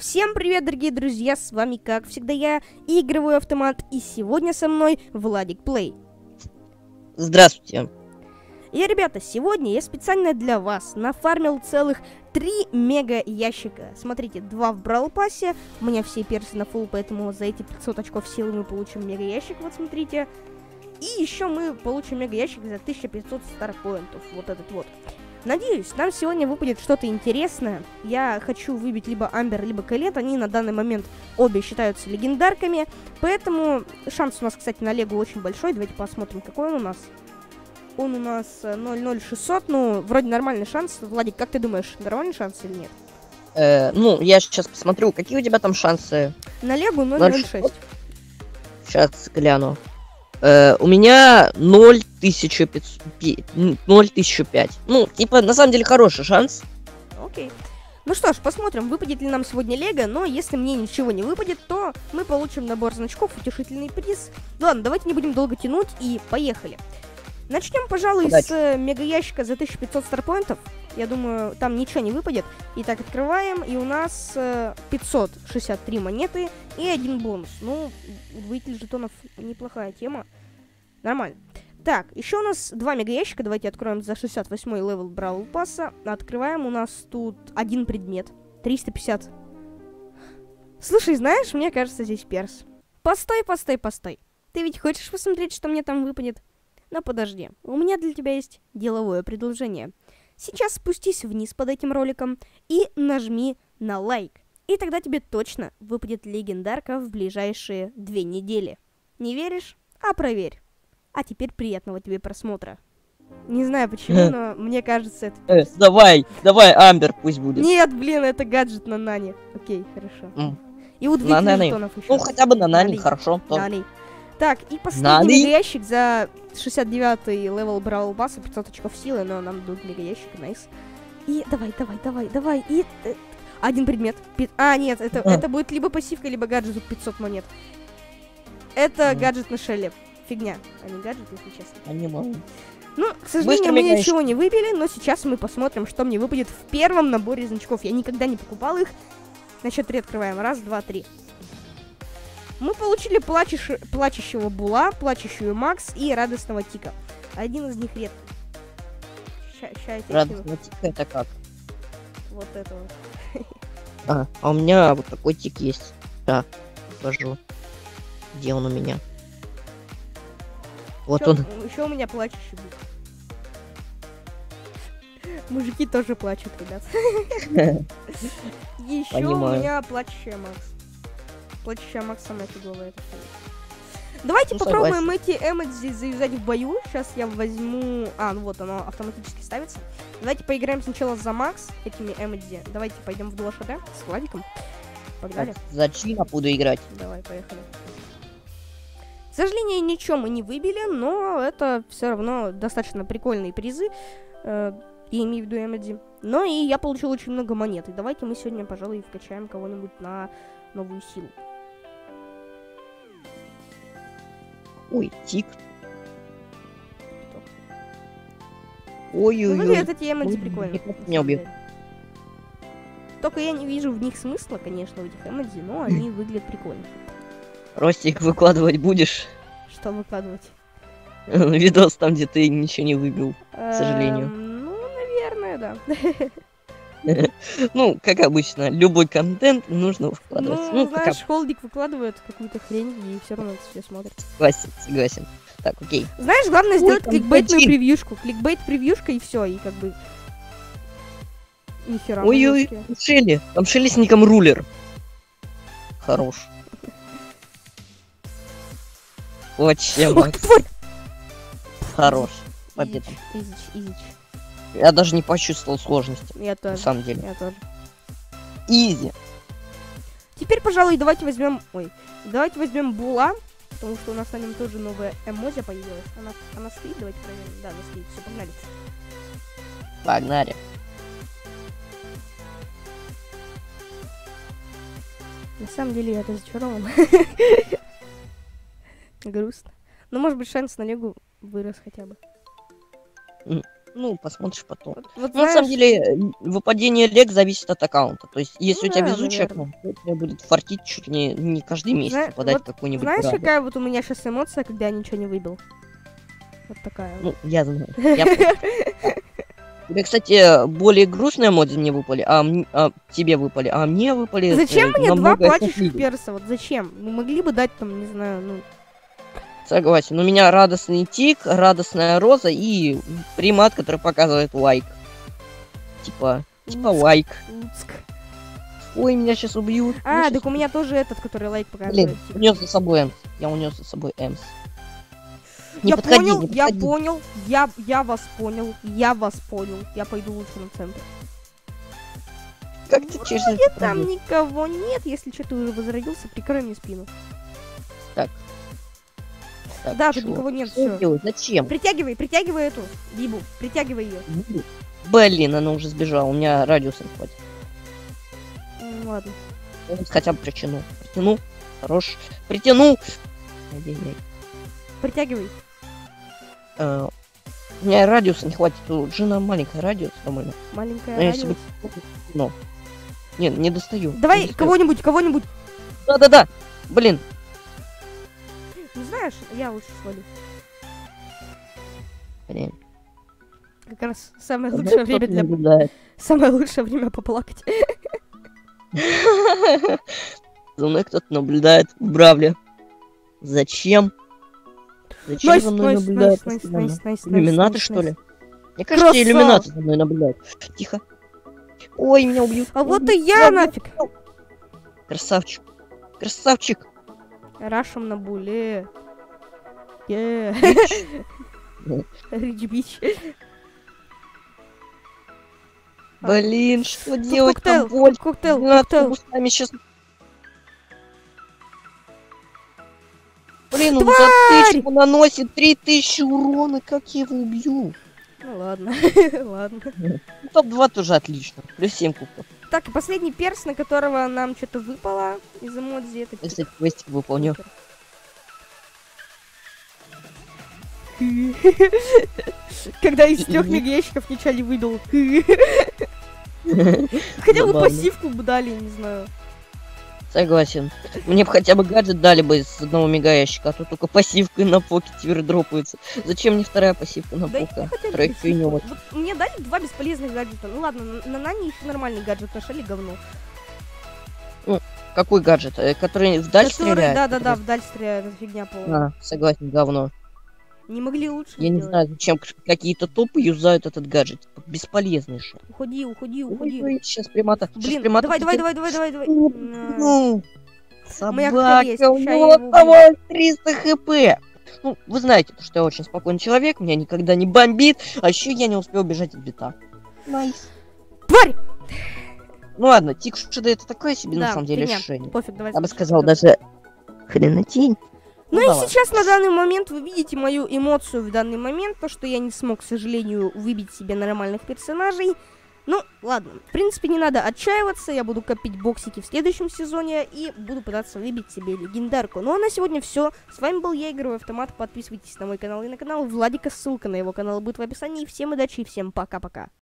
Всем привет, дорогие друзья, с вами, как всегда, я, Игровой Автомат, и сегодня со мной Владик Плей. Здравствуйте. И, ребята, сегодня я специально для вас нафармил целых 3 мега ящика. Смотрите, 2 в Брал Пассе, у меня все персы на фул, поэтому за эти 500 очков силы мы получим мега ящик, вот смотрите. И еще мы получим мега ящик за 1500 старпоинтов, вот этот вот. Надеюсь, нам сегодня выпадет что-то интересное. Я хочу выбить либо Амбер, либо Калет. Они на данный момент обе считаются легендарками. Поэтому шанс у нас, кстати, на Легу очень большой. Давайте посмотрим, какой он у нас. Он у нас 00600. Ну, вроде нормальный шанс. Владик, как ты думаешь, нормальный шанс или нет? Э, ну, я сейчас посмотрю, какие у тебя там шансы. На Легу 006. Сейчас гляну. Э, у меня 0,1005. Ну, типа, на самом деле, хороший шанс. Окей. Ну что ж, посмотрим, выпадет ли нам сегодня лега, но если мне ничего не выпадет, то мы получим набор значков, утешительный приз. Ладно, давайте не будем долго тянуть и поехали. Начнем, пожалуй, Удачи. с э, мега ящика за 1500 старпоинтов. Я думаю, там ничего не выпадет. Итак, открываем, и у нас э, 563 монеты и один бонус. Ну, двести жетонов неплохая тема. Нормально. Так, еще у нас два мега ящика. Давайте откроем за 68 level Brawl Pass а. Открываем, у нас тут один предмет. 350. Слушай, знаешь, мне кажется, здесь перс. Постой, постой, постой. Ты ведь хочешь посмотреть, что мне там выпадет? Но подожди, у меня для тебя есть деловое предложение. Сейчас спустись вниз под этим роликом и нажми на лайк. И тогда тебе точно выпадет легендарка в ближайшие две недели. Не веришь? А проверь. А теперь приятного тебе просмотра. Не знаю почему, но мне кажется это... Э, давай, давай, Амбер пусть будет. Нет, блин, это гаджет на Нане. Окей, хорошо. Mm. И вот на Нане. еще. Ну, хотя бы на Нане, хорошо. Нане. Так, и последний мега-ящик за 69-й level Brawl Pass а, 500 очков силы, но нам дадут мега-ящик, nice. И давай, давай, давай, давай, и... Э, один предмет. Пи... А, нет, это, а. это будет либо пассивка, либо гаджет за 500 монет. Это а. гаджет на Шелли. Фигня, а не гаджет, если честно. Понимаю. Ну, к сожалению, мы ничего не выбили, но сейчас мы посмотрим, что мне выпадет в первом наборе значков. Я никогда не покупал их. На счет три открываем. Раз, два, три. Мы получили плачеш... плачущего Була, плачущую Макс и радостного Тика. Один из них. Ща, ща радостного Тика это как? Вот это вот. А, а у меня вот такой тик есть. Да, покажу. Где он у меня? Вот еще, он. Еще у меня плачущий будет. Мужики тоже плачут, ребят. Еще у меня плачущая Макс. Плачущая Макс самая фиговая. Давайте ну, попробуем согласен. эти эмодзи завязать в бою. Сейчас я возьму... А, ну вот, оно автоматически ставится. Давайте поиграем сначала за Макс этими эмодзи. Давайте пойдем в дуо ШД с Владиком. Погнали. Так, за Чина буду играть. Давай, поехали. К сожалению, ничего мы не выбили, но это все равно достаточно прикольные призы. Э, я имею в виду эмодзи. Но и я получил очень много монет. И давайте мы сегодня, пожалуй, вкачаем кого-нибудь на новую силу. Ой, тик. Ой-ой-ой. Ну, это тема прикольно. Не убил. Только я не вижу в них смысла, конечно, в этих эмодзи, но они выглядят прикольно. Ростик, выкладывать будешь? Что выкладывать? Видос там, где ты ничего не выбил, к сожалению. Эм, ну, наверное, да. Ну, как обычно, любой контент нужно вкладывать. Ну, ну знаешь, холдик выкладывает какую-то хрень, и все равно это все смотрит. Согласен, согласен. Так, окей. Знаешь, главное сделать кликбейтную превьюшку. Кликбейт превьюшка и все, и как бы... Нихера. Ой-ой, Шелли, там Шелли с ником рулер. Хорош. Вообще, Макс. Хорош. Победа. Изич, изич. Я даже не почувствовал сложности. Я тоже. На самом деле. Я тоже. Изи. Теперь, пожалуй, давайте возьмем... Ой. Давайте возьмем Була. Потому что у нас на нем тоже новая эмодзия появилась. Она, она стоит, давайте проверим. Да, она стоит. Все, погнали. Погнали. На самом деле я разочарован. Грустно. Но может быть шанс на Легу вырос хотя бы. Ну, посмотришь потом. Вот, вот Ну, на самом знаешь, деле, выпадение лег зависит от аккаунта. То есть, если Ну у тебя да, везучий аккаунт, то тебя будет фартить чуть не, не каждый месяц Зна- попадать вот в какой-нибудь знаешь, корабль. какая вот у меня сейчас эмоция, когда я ничего не выбил? Вот такая. Ну, я знаю. Тебе, кстати, более грустные эмодзи мне выпали, а, а тебе выпали, а мне выпали... Зачем э, мне два плачущих перса? Вот зачем? Ну, могли бы дать там, не знаю, ну... Согласен. У меня радостный тик, радостная роза и примат, который показывает лайк. Типа, типа лайк. Ой, меня сейчас убьют. А, меня так у меня тоже этот, который лайк показывает. Блин, типа. унес за собой Эмс. Я унес за собой Эмс. Не я подходи, понял, не я понял, я, я вас понял, я вас понял. Я пойду лучше на центр. Как ты через это Там никого нет, если что, ты уже возродился, прикрой мне спину. Так, да, тут чё? никого нет, Что все. делать? Зачем? Притягивай, притягивай эту Бибу, притягивай ее. Блин, она уже сбежала, у меня радиуса не хватит. ладно. Я вот хотя бы притяну. Притяну. Хорош. Притяну. Притягивай. Э, У меня радиуса не хватит. У Джина маленькая радиус нормально. Маленькая Но если бы... радиус. Ну. Нет, не достаю. Давай кого-нибудь, кого-нибудь. Да-да-да. Блин. Знаешь, я лучше свалю. Блин. Как раз самое лучшее время для... наблюдает. Самое лучшее время поплакать. За мной кто-то наблюдает в Бравле. Зачем? Зачем Nice, за мной nice, наблюдают nice, Иллюминаты, что ли? Мне кажется, Красава! иллюминаты за мной наблюдают. Тихо. Ой, меня убьют. А вот Убьют. и я нафиг. Красавчик. Красавчик. Рашем на буле. Рич бич. Блин, что делать коктейл, тут коктейл, коктейл. кустами щас... Блин, он Тварь! затычку наносит 3000 урона, как я его убью? Ну ладно, ладно. Ну, Топ-2 тоже отлично. Плюс 7 кубков. Так, и последний перс, на которого нам что-то выпало из эмодзи, это кстати, квестик выполню. Когда из трех мега-ящиков ничего не выбил. Хотя бы пассивку бы дали, не знаю. Согласен. Мне бы хотя бы гаджет дали бы из одного мега ящика, а то только пассивка на поке теперь дропается. Зачем мне вторая пассивка на Да пока? Вот мне дали два бесполезных гаджета. Ну ладно, на- на Нане еще нормальный гаджет нашли говно. Какой гаджет? Э, Который вдаль Который- стреляет? Да-да-да, вдаль стреляет, фигня полная. А, согласен, говно. Не могли лучше Я не сделать. знаю, зачем какие-то топы юзают этот гаджет. Бесполезный же. Уходи, уходи, уходи. сейчас примата. щас Блин, примата давай, давай, давай, давай, давай, давай. На. Ну, собака, у него осталось 300 хп. Ну, вы знаете, что я очень спокойный человек, меня никогда не бомбит, а еще я не успел бежать от бита. Nice. Тварь! Ну ладно, тик шида это такое себе Да, на самом деле фигня. решение. Пофиг, давай. Я бы сказал даже хренотень. Ну, да и сейчас на данный момент вы видите мою эмоцию в данный момент, то, что я не смог, к сожалению, выбить себе нормальных персонажей. Ну, ладно. В принципе, не надо отчаиваться. Я буду копить боксики в следующем сезоне и буду пытаться выбить себе легендарку. Ну а на сегодня все. С вами был я, Игровой Автомат. Подписывайтесь на мой канал и на канал Владика. Ссылка на его канал будет в описании. Всем удачи и всем пока-пока.